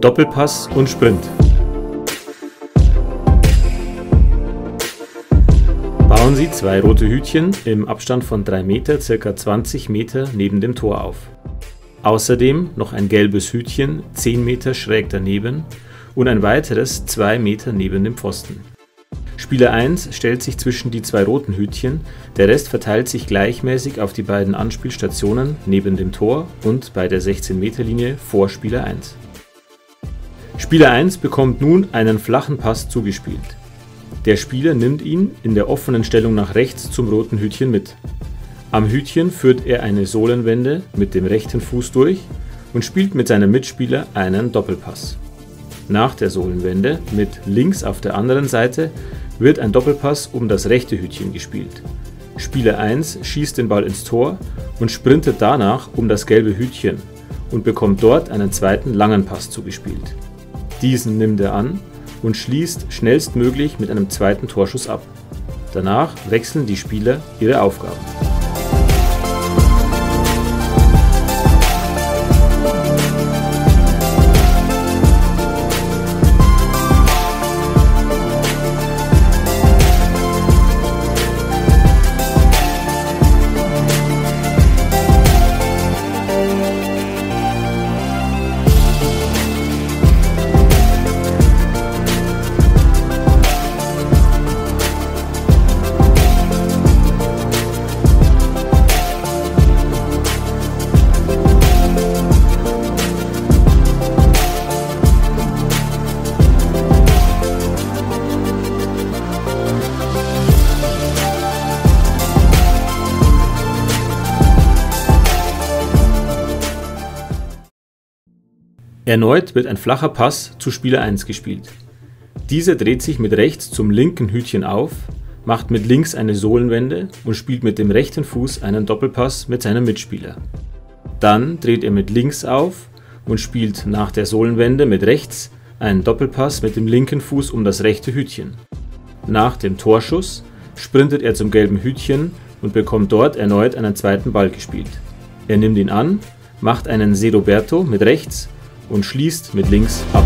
Doppelpass und Sprint. Bauen Sie zwei rote Hütchen im Abstand von 3 Meter, ca. 20 Meter neben dem Tor auf. Außerdem noch ein gelbes Hütchen 10 Meter schräg daneben und ein weiteres 2 Meter neben dem Pfosten. Spieler 1 stellt sich zwischen die zwei roten Hütchen, der Rest verteilt sich gleichmäßig auf die beiden Anspielstationen neben dem Tor und bei der 16-Meter-Linie vor Spieler 1. Spieler 1 bekommt nun einen flachen Pass zugespielt. Der Spieler nimmt ihn in der offenen Stellung nach rechts zum roten Hütchen mit. Am Hütchen führt er eine Sohlenwende mit dem rechten Fuß durch und spielt mit seinem Mitspieler einen Doppelpass. Nach der Sohlenwende mit links auf der anderen Seite wird ein Doppelpass um das rechte Hütchen gespielt. Spieler 1 schießt den Ball ins Tor und sprintet danach um das gelbe Hütchen und bekommt dort einen zweiten langen Pass zugespielt. Diesen nimmt er an und schließt schnellstmöglich mit einem zweiten Torschuss ab. Danach wechseln die Spieler ihre Aufgaben. Erneut wird ein flacher Pass zu Spieler 1 gespielt. Dieser dreht sich mit rechts zum linken Hütchen auf, macht mit links eine Sohlenwende und spielt mit dem rechten Fuß einen Doppelpass mit seinem Mitspieler. Dann dreht er mit links auf und spielt nach der Sohlenwende mit rechts einen Doppelpass mit dem linken Fuß um das rechte Hütchen. Nach dem Torschuss sprintet er zum gelben Hütchen und bekommt dort erneut einen zweiten Ball gespielt. Er nimmt ihn an, macht einen Sedoberto mit rechts und schließt mit links ab.